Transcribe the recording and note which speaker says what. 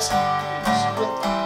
Speaker 1: Christmas with